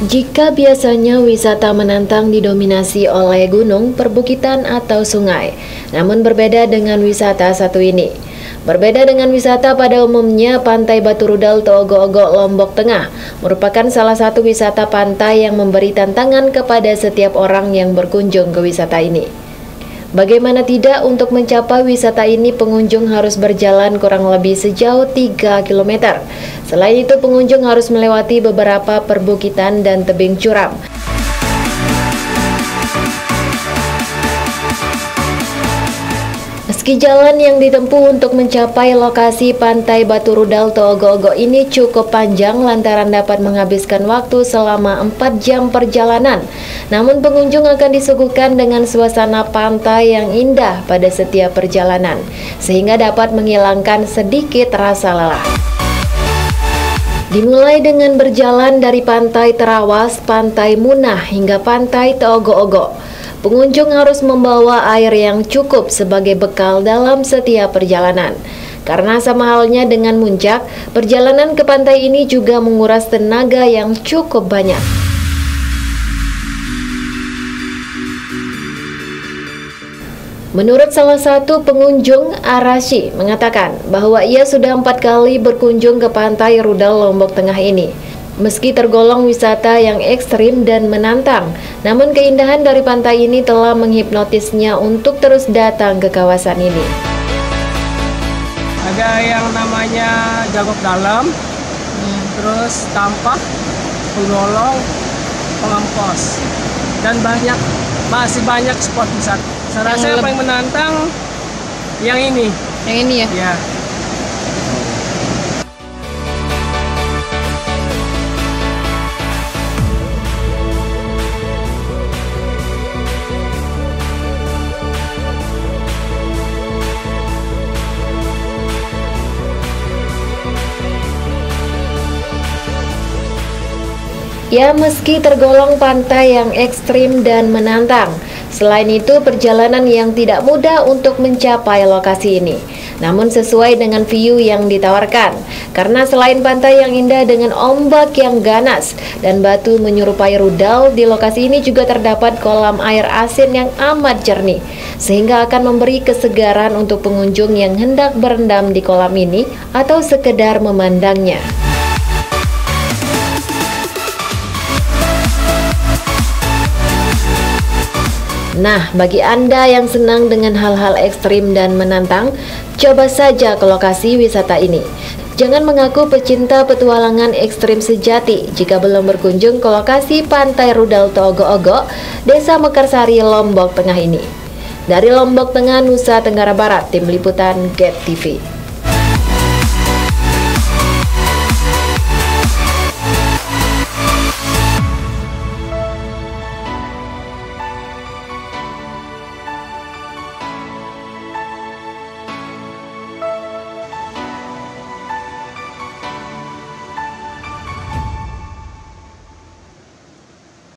Jika biasanya wisata menantang didominasi oleh gunung, perbukitan, atau sungai, namun berbeda dengan wisata satu ini. Berbeda dengan wisata pada umumnya, Pantai Batu Rudal Togo-Ogo Lombok Tengah merupakan salah satu wisata pantai yang memberi tantangan kepada setiap orang yang berkunjung ke wisata ini. Bagaimana tidak untuk mencapai wisata ini pengunjung harus berjalan kurang lebih sejauh 3 km. Selain itu pengunjung harus melewati beberapa perbukitan dan tebing curam. Meski jalan yang ditempuh untuk mencapai lokasi pantai Batu Rudal Togo-Ogo ini cukup panjang lantaran dapat menghabiskan waktu selama 4 jam perjalanan. Namun pengunjung akan disuguhkan dengan suasana pantai yang indah pada setiap perjalanan, sehingga dapat menghilangkan sedikit rasa lelah. Dimulai dengan berjalan dari pantai Terawas, pantai Munah hingga pantai Togo-Ogo. Pengunjung harus membawa air yang cukup sebagai bekal dalam setiap perjalanan. Karena sama halnya dengan muncak, perjalanan ke pantai ini juga menguras tenaga yang cukup banyak. Menurut salah satu pengunjung, Arashi mengatakan bahwa ia sudah empat kali berkunjung ke pantai Rudal Lombok Tengah ini. Meski tergolong wisata yang ekstrim dan menantang, namun keindahan dari pantai ini telah menghipnotisnya untuk terus datang ke kawasan ini. Ada yang namanya jagok dalam, hmm. terus tampak, penggolong, pengampos, dan banyak masih banyak spot wisata. Saya rasa yang paling menantang yang ini. Yang ini ya? Ya. Ya meski tergolong pantai yang ekstrim dan menantang, selain itu perjalanan yang tidak mudah untuk mencapai lokasi ini. Namun sesuai dengan view yang ditawarkan, karena selain pantai yang indah dengan ombak yang ganas dan batu menyerupai rudal, di lokasi ini juga terdapat kolam air asin yang amat jernih, sehingga akan memberi kesegaran untuk pengunjung yang hendak berendam di kolam ini atau sekedar memandangnya. Nah, bagi Anda yang senang dengan hal-hal ekstrim dan menantang, coba saja ke lokasi wisata ini. Jangan mengaku pecinta petualangan ekstrim sejati jika belum berkunjung ke lokasi Pantai Rudal Togo-Ogo, Desa Mekarsari, Lombok Tengah ini. Dari Lombok Tengah, Nusa Tenggara Barat, Tim Liputan GET TV.